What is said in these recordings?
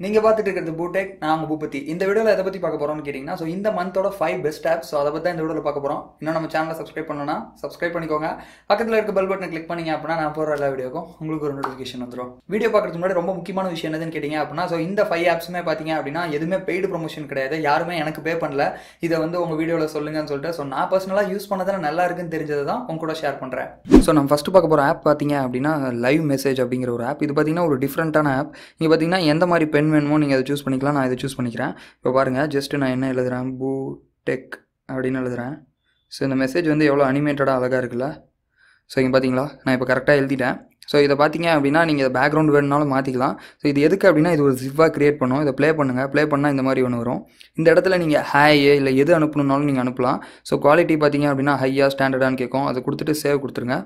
நீங்கள் பார்த்துட்டு இருக்கிறது பூடெக் நான் உங்கள் பூபதி. இந்த வீடியோவில் எதை பற்றி பார்க்க போகிறோம்னு கேட்டிங்கன்னா ஸோ இந்த மந்தோட ஃபைவ் பெஸ்ட் ஆப் ஸோ அதை பற்றி தான் இந்த வீடியோவில் பார்க்க போகிறோம் இன்னும் நம்ம சேனலை சப்ஸ்கிரைப் பண்ணணும்னா சப்ஸ்கிரைப் பண்ணிக்கோங்க. பக்கத்தில் இருக்க பெல் பட்டனை கிளிக் பண்ணீங்க அப்படின்னா நான் போகிற எல்லா வீடியோக்கும் உங்களுக்கு ஒரு நோட்டிஃபிகேஷன் வந்துடும் வீடியோ பார்க்குறதுக்கு முன்னாடி ரொம்ப முக்கியமான விஷயம் என்னதுன்னு கேட்டிங்க அப்படின்னா ஸோ இந்த ஃபைவ் ஆப்ஸுமே பார்த்தீங்க அப்படின்னா எதுவுமே பெய்டு ப்ரொமோஷன் கிடையாது. யாருமே எனக்கு பே பண்ணல. இதை வந்து உங்கள் வீடியோவில் சொல்லுங்கன்னு சொல்லிட்டு ஸோ நான் பர்சனலாக யூஸ் பண்ணதில் நல்லா இருக்குன்னு தெரிஞ்சதை தான் உங்க கூட ஷேர் பண்ணுறேன் ஸோ நம்ம ஃபஸ்ட்டு பார்க்க போகிற ஆப் பார்த்தீங்க அப்படின்னா லைவ் மெசேஜ் அப்படிங்கிற ஒரு ஆப் இது பார்த்தீங்கன்னா ஒரு டிஃப்ரெண்ட்டான ஆப் இங்கே பார்த்தீங்கன்னா எந்த மாதிரி பென் வேணுமோ நீங்கள் அதை சூஸ் பண்ணிக்கலாம். நான் இதை சூஸ் பண்ணிக்கிறேன். இப்போ பாருங்கள் ஜஸ்ட்டு நான் என்ன எழுதுகிறேன் பூ டெக் அப்படின்னு எழுதுகிறேன் ஸோ இந்த மெசேஜ் வந்து எவ்வளோ அனிமேட்டடாக அழகாக இருக்குல்ல? ஸோ இங்கே பார்த்தீங்களா நான் இப்போ கரெக்டாக எழுதிட்டேன். ஸோ இதை பார்த்தீங்க அப்படின்னா நீங்கள் பேக்ரவுண்ட் வேணுனாலும் மாற்றிக்கலாம் ஸோ இது எதுக்கு அப்படின்னா இது ஒரு ஜிவ்வாக க்ரியேட் பண்ணும். இதை ப்ளே பண்ணுங்கள் ப்ளே பண்ணால் இந்த மாதிரி ஒன்று வரும். இந்த இடத்துல நீங்கள் ஹேயே இல்லை எது அனுப்பணுன்னாலும் நீங்கள் அனுப்பலாம். ஸோ குவாலிட்டி பார்த்தீங்க அப்படின்னா ஹையாக ஸ்டாண்டர்டானு கேட்கும். அதை கொடுத்துட்டு சேவ் கொடுத்துருங்க.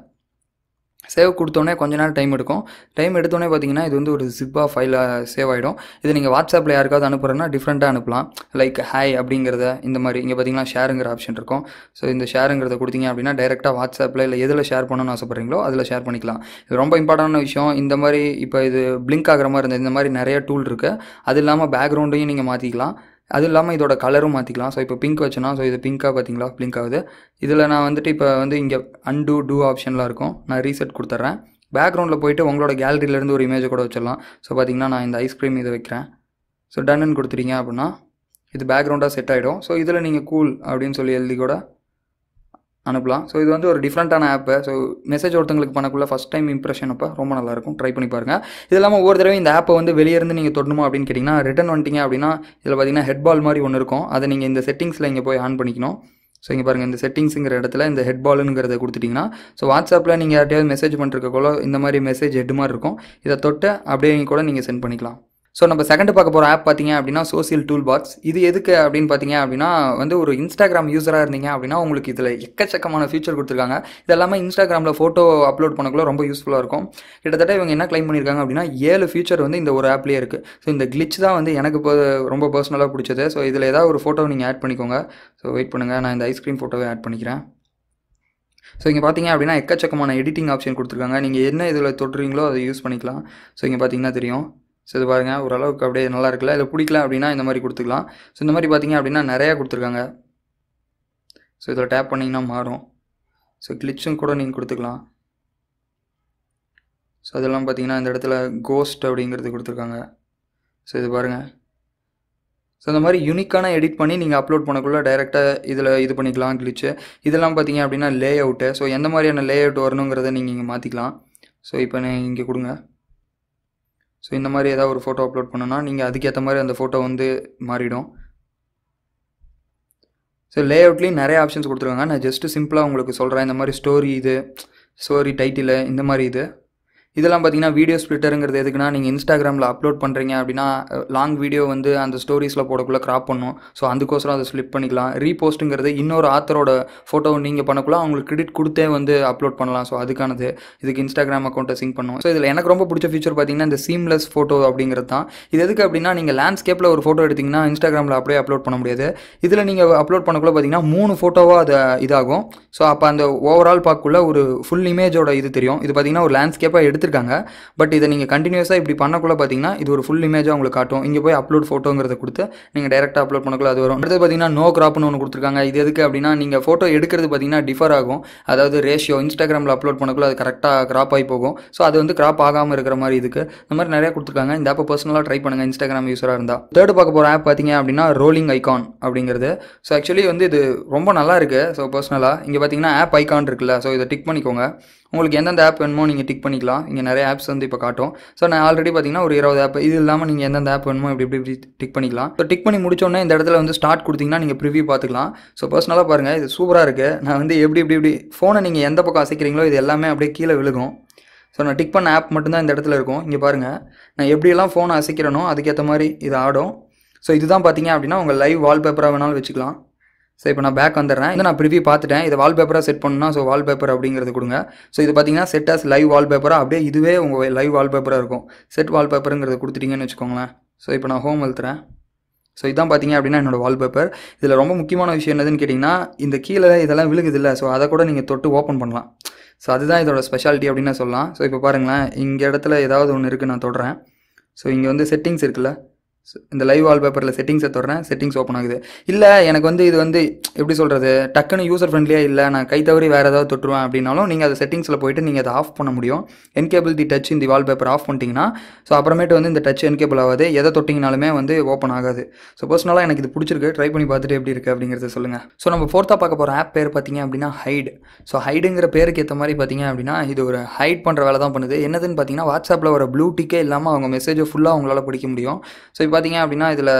சேவ் கொடுத்தோன்னே கொஞ்ச நேரம் டைம் எடுக்கும். டைம் எடுத்தோடனே பார்த்தீங்கன்னா இது வந்து ஒரு ஜிப்பாக ஃபைலாக சேவ் ஆகிடும் இது நீங்கள் வாட்ஸ்அப்பில் யாருக்காவது அனுப்புகிறேன்னா டிஃப்ரெண்ட்டாக அனுப்பலாம். லைக் ஹாய் அப்படிங்கிறத இந்த மாதிரி இங்கே பார்த்தீங்கன்னா ஷேருங்கிற ஆப்ஷன் இருக்கும். ஸோ இந்த ஷேருங்கிறத கொடுத்தீங்க அப்படின்னா டைரெக்டாக வாட்ஸ்அப்பில் இல்லை எதில் ஷேர் பண்ணணும்னு ஆசைப்பட்றீங்களோ அதில் ஷேர் பண்ணிக்கலாம். இது ரொம்ப இம்பார்ட்டண்டான விஷயம். இந்த மாதிரி இப்போ இது பிளிங்க் ஆகிற மாதிரி இருந்தது. இந்த மாதிரி நிறைய டூல் இருக்குது அது இல்லாமல் பேக்ரவுண்டையும் நீங்கள் மாற்றிக்கலாம் அது இல்லாமல் இதோட கலரும் மாற்றிக்கலாம் ஸோ இப்போ பிங்க் வச்சுனா ஸோ இது பிங்காக பார்த்தீங்களா பிங்க் ஆகுது. இதில் நான் வந்துட்டு இப்போ வந்து இங்கே அன்டூ டூ ஆப்ஷன்லாம் இருக்கும். நான் ரீசெட் கொடுத்துட்றேன் பேக்ரவுண்டில் போயிட்டு உங்களோட கேலரியிலேருந்து ஒரு இமேஜை கூட வச்சிடலாம். ஸோ பார்த்தீங்கன்னா நான் இந்த ஐஸ்கிரீம் இதை வைக்கிறேன். ஸோ டன்னு கொடுத்துட்டீங்க அப்படின்னா இது பேக்ரவுண்டாக செட் ஆகிடும் ஸோ இதில் நீங்கள் கூல் அப்படின்னு சொல்லி எழுதி கூட அனுப்பலாம். ஸோ இது வந்து ஒரு டிஃப்ரெண்ட்டான ஆப்பு ஸோ மெசேஜ் ஒருத்தங்களுக்கு பண்ணக்குள்ள ஃபஸ்ட் டைம் இம்ப்ரெஷன் அப்போ ரொம்ப நல்லாயிருக்கும். ட்ரை பண்ணி பாருங்கள் இது இல்லாமல் ஒவ்வொரு தடவை இந்த ஆப்பை வந்து வெளியே இருந்து நீங்கள் தொடணுமா அப்படின்னு கேட்டிங்கன்னா ரிட்டன் வந்துட்டீங்க அப்படின்னா இதில் பார்த்தீங்கன்னா ஹெட் பால் மாதிரி ஒன்று இருக்கும். அதை நீங்கள் இந்த செட்டிங்ஸில் இங்கே போய் ஆன் பண்ணிக்கணும். ஸோ இங்கே பாருங்கள் இந்த செட்டிங்ஸுங்கிற இடத்துல இந்த ஹெட் பாலுங்கிறத கொடுத்துட்டிங்கன்னா ஸோ வாட்ஸ்அப்பில் நீங்கள் யார்ட்டையாவது மெசேஜ் பண்ணிருக்கக்குள்ள இந்த மாதிரி மெசேஜ் ஹெட் மாதிரி இருக்கும். இதை தொட்டு அப்படியே கூட நீங்கள் சென்ட் பண்ணிக்கலாம். ஸோ நம்ம செகண்ட் பார்க்க போகிற ஆப் பார்த்தீங்க அப்படின்னா சோசியல் டூல் பாக்ஸ் இது எதுக்கு அப்படின்னு பார்த்தீங்க அப்படின்னா வந்து ஒரு இன்ஸ்டாகிராம் யூஸராக இருந்தீங்க அப்படின்னா உங்களுக்கு இதில் எக்கச்சக்கமான ஃபியூச்சர் கொடுத்துருக்காங்க. இது எல்லாமே இன்ஸ்டாகிராமில் ஃபோட்டோ அப்லோட் பண்ணக்குள்ள ரொம்ப யூஸ்ஃபுல்லாக இருக்கும். கிட்டத்தட்ட இவங்க என்ன கிளைம் பண்ணியிருக்காங்க அப்படின்னா ஏழு ஃபியூச்சர் வந்து இந்த ஒரு ஆப்லேயே இருக்குது ஸோ இந்த கிளிச் தான் வந்து எனக்கு இப்போ ரொம்ப பர்சனலாக பிடிச்சது. ஸோ இதில் ஏதாவது ஒரு ஃபோட்டோ நீங்கள் ஆட் பண்ணிக்கோங்க. ஸோ வெயிட் பண்ணுங்கள் நான் இந்த ஐஸ்கிரீம் ஃபோட்டோவை ஆட் பண்ணிக்கிறேன். ஸோ இங்கே பார்த்தீங்க அப்படின்னா எக்கச்சக்கமான எடிட்டிங் ஆப்ஷன் கொடுத்துருக்காங்க. நீங்கள் என்ன இதில் தொட்டுறீங்களோ அதை யூஸ் பண்ணிக்கலாம். ஸோ இங்கே பார்த்தீங்கன்னா தெரியும். ஸோ இது பாருங்கள் ஓரளவுக்கு அப்படியே நல்லா இருக்குல்ல? இதில் பிடிக்கல அப்படின்னா இந்த மாதிரி கொடுத்துக்கலாம். ஸோ இந்த மாதிரி பார்த்தீங்க அப்படின்னா நிறையா கொடுத்துருக்காங்க. ஸோ இதில் டேப் பண்ணிங்கன்னா மாறும். ஸோ கிளிச்சும் கூட நீங்கள் கொடுத்துக்கலாம். ஸோ அதெல்லாம் பார்த்தீங்கன்னா இந்த இடத்துல கோஸ்ட் அப்படிங்கிறது கொடுத்துருக்காங்க. ஸோ இது பாருங்கள் ஸோ இந்த மாதிரி யூனிக்கான எடிட் பண்ணி நீங்கள் அப்லோட் பண்ணக்குள்ள டைரெக்டாக இதில் இது பண்ணிக்கலாம் கிளிச்சு இதெல்லாம் பார்த்தீங்க அப்படின்னா லே அவுட்டு ஸோ எந்த மாதிரியான லே அவுட் வரணுங்கிறத நீங்கள் இங்கே மாற்றிக்கலாம் ஸோ இப்போ நீங்கள் இங்கே கொடுங்க. ஸோ இந்த மாதிரி ஏதாவது ஒரு ஃபோட்டோ அப்லோட் பண்ணோன்னா நீங்கள் அதுக்கேற்ற மாதிரி அந்த ஃபோட்டோ வந்து மாறிடும். ஸோ லே அவுட்லேயும் நிறைய ஆப்ஷன்ஸ் கொடுத்துருக்காங்க. நான் ஜஸ்ட்டு சிம்பிளாக உங்களுக்கு சொல்கிறேன் இந்த மாதிரி ஸ்டோரி இது ஸ்டோரி டைட்டில் இந்த மாதிரி இது. இதெல்லாம் பார்த்தீங்கன்னா வீடியோ ஸ்ப்ளிட்டருங்கிறது எதுக்குன்னா நீங்கள் இன்ஸ்டாகிராமில் அப்லோட் பண்ணுறீங்க அப்படின்னா லாங் வீடியோ வந்து அந்த ஸ்டோரிஸில் போடக்குள்ளே க்ராப் பண்ணும். ஸோ அதுக்கோசரம் அதை ஸ்லிப் பண்ணிக்கலாம். ரீபோஸ்ட்டுங்கிறது இன்னொரு ஆத்தரோட ஃபோட்டோ நீங்கள் பண்ணக்குள்ள அவங்களுக்கு கிரெடிட் கொடுத்தே வந்து அப்லோட் பண்ணலாம். ஸோ அதுக்கானது. இதுக்கு இன்ஸ்டாகிராம் அக்கௌண்ட்டை சிங்க் பண்ணும். ஸோ இதில் எனக்கு ரொம்ப பிடிச்ச ஃபீச்சர் பார்த்தீங்கன்னா இந்த சீம்லெஸ் ஃபோட்டோ அப்படிங்கிறது தான். இது எதுக்கு அப்படின்னா நீங்கள் லேண்ட்ஸ்கேப்பில் ஒரு ஃபோட்டோ எடுத்திங்கன்னா இன்ஸ்டாகிராமில் அப்படியே அப்லோட் பண்ண முடியாது. இதில் நீங்கள் அப்லோட் பண்ணக்குள்ளே பார்த்தீங்கன்னா மூணு ஃபோட்டோவாக அது இதாகும். ஸோ அப்போ அந்த ஓவரால் பார்க்குள்ள ஒரு ஃபுல் இமேஜோட இது தெரியும். இது பார்த்தீங்கன்னா ஒரு லேண்ட்ஸ்கேப்பாக எடுத்திருக்காங்க பட் இதை நீங்கள் கண்டினியூஸாக இப்படி பண்ணக்குள்ள பார்த்தீங்கன்னா இது ஒரு ஃபுல் இமேஜாக உங்களுக்கு காட்டும். இங்கே போய் அப்லோட் ஃபோட்டோங்கிறத கொடுத்து நீங்கள் டேரெக்டாக அப்லோட் பண்ணக்குள்ள அது வரும். அடுத்து பார்த்தீங்கன்னா நோ கிராப்னு ஒன்று கொடுத்துருக்காங்க. இது எதுக்கு அப்படின்னா நீங்கள் ஃபோட்டோ எடுக்கிறது பார்த்தீங்கன்னா டிஃபர் ஆகும். அதாவது ரேஷியோ இன்ஸ்டாகிராமில் அப்லோட் பண்ணக்குள்ள அது கரெக்டாக கிராப் ஆகி போகும். ஸோ அது வந்து கிராப் ஆகாமல் இருக்கிற மாதிரி இதுக்கு இந்த மாதிரி நிறையா கொடுத்துருக்காங்க. இந்த ஆப்பை பர்சனலாக ட்ரை பண்ணுங்கள் இன்ஸ்டாகிராம் யூஸராக இருந்தால் தேர்ட் பார்க்க போகிற ஆப் பார்த்தீங்க அப்படின்னா ரோலிங் ஐகான் அப்படிங்கிறது. ஸோ ஆக்சுவலி வந்து இது ரொம்ப நல்லா இருக்குது ஸோ பர்சனலாக இங்கே பார்த்தீங்கன்னா ஆப் ஐகான் இருக்குல்ல. ஸோ இதை டிக் பண்ணிக்கோங்க. உங்களுக்கு எந்தெந்த ஆப் வேணுமோ நீங்கள் டிக் பண்ணிக்கலாம். இங்கே நிறைய ஆப்ஸ் வந்து இப்போ காட்டும். ஸோ நான் ஆல்ரெடி பார்த்தீங்கன்னா ஒரு இருபது ஆப் இது இல்லாமல் நீங்கள் எந்தெந்த ஆப் வேணுமோ இப்படி இப்படி இப்படி டிக் பண்ணிக்கலாம். ஸோ டிக் பண்ணி முடிச்சோடனே இந்த இடத்துல வந்து ஸ்டார்ட் கொடுத்தீங்கன்னா நீங்கள் ப்ரிவியூ பார்த்துக்கலாம் ஸோ பர்சனலாக பாருங்கள் இது சூப்பராக இருக்குது நான் வந்து எப்படி இப்படி இப்படி ஃபோனை நீங்கள் எந்த பக்கம் அசைக்கிறீங்களோ இது எல்லாமே அப்படியே கீழே விழுகும். ஸோ நான் டிக் பண்ண ஆப் மட்டும்தான் இந்த இடத்துல இருக்கும். இங்கே பாருங்கள் நான் எப்படியெல்லாம் ஃபோனை அசைக்கிறேனோ அதுக்கேற்ற மாதிரி இது ஆடும். ஸோ இதுதான் பார்த்தீங்க அப்படின்னா உங்கள் லைவ் வால்பேப்பராக வேணாலும் வச்சுக்கலாம். ஸோ இப்போ நான் பேக் வந்துடுறேன். இது நான் ப்ரிவியூ பார்த்துட்டேன். இதை வால்பேப்பராக செட் பண்ணணும்னா ஸோ வால்பேப்பர் அப்படிங்கிறது கொடுங்க. ஸோ இது பார்த்தீங்கன்னா செட் ஆஸ் லைவ் வால்பேப்பராக அப்படியே இதுவே உங்கள் லைவ் வால்பேப்பராக இருக்கும். செட் வால்பேப்பருங்கிறது கொடுத்துட்டீங்கன்னு வச்சுக்கோங்களேன். ஸோ இப்போ நான் ஹோம் எழுத்துறேன் ஸோ இதான் பார்த்தீங்க அப்படின்னா என்னோடய வால்பேப்பர் இதில் ரொம்ப முக்கியமான விஷயம் என்னதுன்னு கேட்டிங்கன்னா இந்த கீழே இதெல்லாம் விழுகுது இல்லை ஸோ அதை கூட நீங்கள் தொட்டு ஓப்பன் பண்ணலாம். ஸோ அதுதான் இதோட ஸ்பெஷாலிட்டி அப்படின்னு சொல்லலாம். ஸோ இப்போ பாருங்களேன். இங்கே இடத்துல ஏதாவது ஒன்று இருக்குது நான் தொடுறேன். ஸோ இங்கே வந்து செட்டிங்ஸ் இருக்குல்ல. இந்த லைவ் வால்பேப்பரில் செட்டிங்ஸை தொடறேன் செட்டிங்ஸ் ஓப்பன் ஆகுது. இல்லை எனக்கு வந்து இது வந்து எப்படி சொல்கிறது டக்குன்னு யூசர் ஃப்ரெண்ட்லியாக இல்லை நான் கை தவறி வேறு ஏதாவது தொட்டுருவேன் அப்படின்னாலும் நீங்கள் அதை செட்டிங்ஸில் போயிட்டு நீங்கள் அதை ஆஃப் பண்ண முடியும். என்கேபிள் தி டச் இந்த வால்பேப்பர் ஆஃப் பண்ணிட்டீங்கன்னா ஸோ அப்புறமேட்டு வந்து இந்த டச் என்கேபிள் ஆகாது. எதை தொட்டிங்கனாலுமே வந்து ஓப்பன் ஆகாது. ஸோ பர்சனலாக எனக்கு இது பிடிச்சிருக்கு. ட்ரை பண்ணி பார்த்துட்டு எப்படி இருக்குது அப்படிங்கிறத சொல்லுங்கள் ஸோ நம்ம ஃபோர்த்தாக பார்க்க போகிற ஆப் பேர் பார்த்தீங்க அப்படின்னா ஹைடு ஸோ ஹைடுங்கிற பேருக்கு ஏற்ற மாதிரி பார்த்தீங்க அப்படின்னா இது ஒரு ஹைட் பண்ணுற வேலை தான் பண்ணுது. என்னதுன்னு பார்த்தீங்கன்னா வாட்ஸ்அப்பில் ஒரு ப்ளூ டிக்கே இல்லாமல் அவங்க மெசேஜை ஃபுல்லாக அவங்களால பிடிக்க முடியும். ஸோ பார்த்தீங்க அப்படின்னா இதில்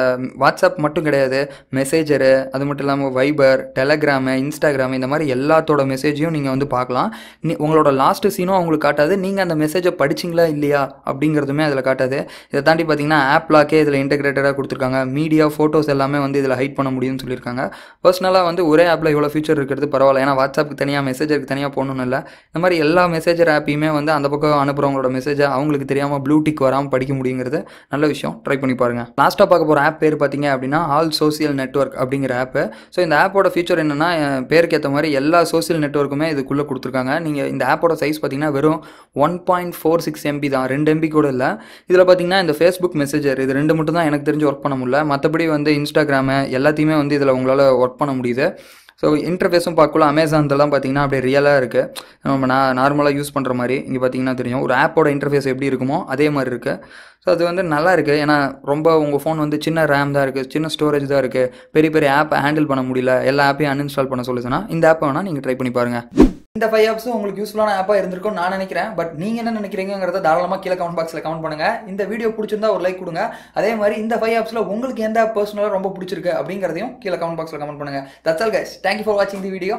வாட்ஸ்அப் மட்டும் கிடையாது. மெசேஜரு அது மட்டும் இல்லாமல் வைபர் டெலகிராமு இன்ஸ்டாகிராம் இந்த மாதிரி எல்லாத்தோட மெசேஜையும் நீங்கள் வந்து பார்க்கலாம். நீ உங்களோட லாஸ்ட்டு சீனும் அவங்களுக்கு காட்டாது. நீங்கள் அந்த மெசேஜை படிச்சிங்களா இல்லையா அப்படிங்கிறதுமே அதில் காட்டாது. இதை தாண்டி பார்த்தீங்கன்னா ஆப் லாக்கே இதில் இன்டெகிரேட்டடாக கொடுத்துருக்காங்க. மீடியா ஃபோட்டோஸ் எல்லாமே வந்து இதில் ஹைட் பண்ண முடியும்னு சொல்லியிருக்காங்க. பர்சனலாக வந்து ஒரே ஆப்பில் இவ்வளோ ஃபியூச்சர் இருக்கிறது பரவாயில்ல. ஏன்னா வாட்ஸ்அப்புக்கு தனியாக மெசேஜருக்கு தனியாக போகணும்னு இல்லை. இந்த மாதிரி எல்லா மெசேஜர் ஆப்பையுமே வந்து அந்த பக்கம் அனுப்புகிறவங்களோட மெசேஜை அவங்களுக்கு தெரியாமல் ப்ளூ டிக் வராமல் படிக்க முடியுங்கிறது நல்ல விஷயம். ட்ரை பண்ணி பாருங்கள் லாஸ்ட்டாக பார்க்க போகிற ஆப் பேர் பார்த்தீங்க அப்படின்னா ஆல் சோசியல் நெட்ஒர்க் அப்படிங்கிற ஆப்பு ஸோ இந்த ஆப்போட ஃபீச்சர் என்னென்னா பேருக்கு ஏற்ற மாதிரி எல்லா சோசியல் நெட்ஒர்க்குமே இதுக்குள்ளே கொடுத்துருக்காங்க. நீங்கள் இந்த ஆப்போட சைஸ் பார்த்தீங்கன்னா வெறும் one point four six MB தான். ரெண்டு எம்பி கூட இல்லை. இதில் பார்த்தீங்கன்னா இந்த ஃபேஸ்புக் மெசேஜர் இது ரெண்டு மட்டும் தான் எனக்கு தெரிஞ்சு ஒர்க் பண்ண முடியல. மற்றபடி வந்து இன்ஸ்டாகிராமு எல்லாத்தையுமே வந்து இதில் உங்களால் ஒர்க் பண்ண முடியுது. ஸோ இன்டர்ஃபேஸும் பார்க்கலாம் அமேசான்லாம் பார்த்தீங்கன்னா அப்படியே ரியலாக இருக்குது நம்ம நான் நார்மலாக யூஸ் பண்ணுற மாதிரி இங்கே பார்த்தீங்கன்னா தெரியும். ஒரு ஆப்போட இன்டர்ஃபேஸ் எப்படி இருக்குமோ அதே மாதிரி இருக்குது ஸோ அது வந்து நல்லா இருக்குது ஏன்னா ரொம்ப உங்கள் ஃபோன் வந்து சின்ன ரேம் தான் இருக்குது சின்ன ஸ்டோரேஜ் தான் இருக்குது பெரிய பெரிய ஆப்பை ஹேண்டில் பண்ண முடியல. எல்லா ஆப்பையும் அன்இன்ஸ்டால் பண்ண சொல்லுச்சுன்னா இந்த ஆப்பை வேணால் நீங்கள் ட்ரை பண்ணி பாருங்கள் இந்த ஃபைவ் ஆப்ஸும் உங்களுக்கு யூஸ்ஃபுல்லான ஆப்பாக இருந்திருக்கும் நான் நினைக்கிறேன். பட் நீங்கள் என்ன நினைக்கிறீங்கிறத தாராளமாக கீழே கமெண்ட் பாக்ஸில் கமெண்ட் பண்ணுங்கள் இந்த வீடியோ பிடிச்சிருந்தா ஒரு லைக் கொடுங்க. அதே மாதிரி இந்த ஃபைவ் ஆப்ஸில் உங்களுக்கு எந்த பர்சனலாக ரொம்ப பிடிச்சிருக்கு அப்படிங்கிறதையும் கீழே கமெண்ட் பாக்ஸில் கமெண்ட் பண்ணுங்கள் that's all guys thank you for வாட்சிங் தி வீடியோ